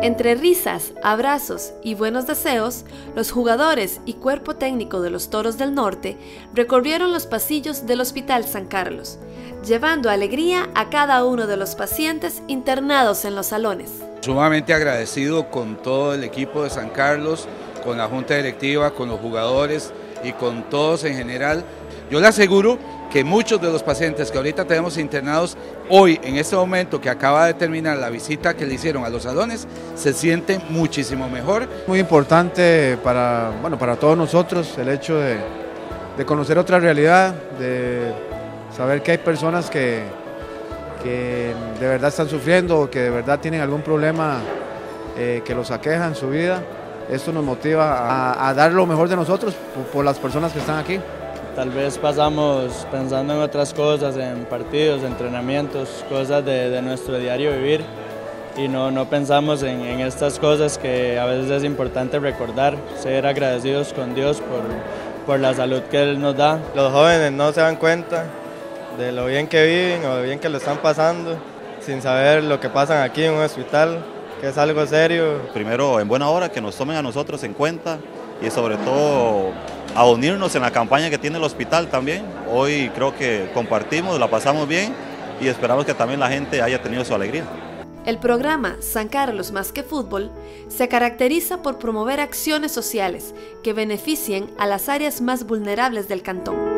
Entre risas, abrazos y buenos deseos, los jugadores y cuerpo técnico de los Toros del Norte recorrieron los pasillos del Hospital San Carlos, llevando alegría a cada uno de los pacientes internados en los salones. Sumamente agradecido con todo el equipo de San Carlos, con la junta directiva, con los jugadores y con todos en general. Yo le aseguro que muchos de los pacientes que ahorita tenemos internados hoy, en este momento que acaba de terminar la visita que le hicieron a los salones, se sienten muchísimo mejor. Muy importante para, bueno, para todos nosotros el hecho de, de conocer otra realidad, de saber que hay personas que, que de verdad están sufriendo o que de verdad tienen algún problema eh, que los aqueja en su vida. Esto nos motiva a, dar lo mejor de nosotros por las personas que están aquí. Tal vez pasamos pensando en otras cosas, en partidos, entrenamientos, cosas de, de nuestro diario vivir y no, no pensamos en, en, estas cosas que a veces es importante recordar, ser agradecidos con Dios por, por la salud que Él nos da. Los jóvenes no se dan cuenta de lo bien que viven o lo bien que lo están pasando, sin saber lo que pasan aquí en un hospital, que es algo serio. Primero, en buena hora, que nos tomen a nosotros en cuenta y sobre todo a unirnos en la campaña que tiene el hospital también. Hoy creo que compartimos, la pasamos bien y esperamos que también la gente haya tenido su alegría. El programa San Carlos Más que Fútbol se caracteriza por promover acciones sociales que beneficien a las áreas más vulnerables del cantón.